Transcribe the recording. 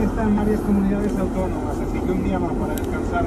fiesta en varias comunidades autónomas, así que un día más para descansar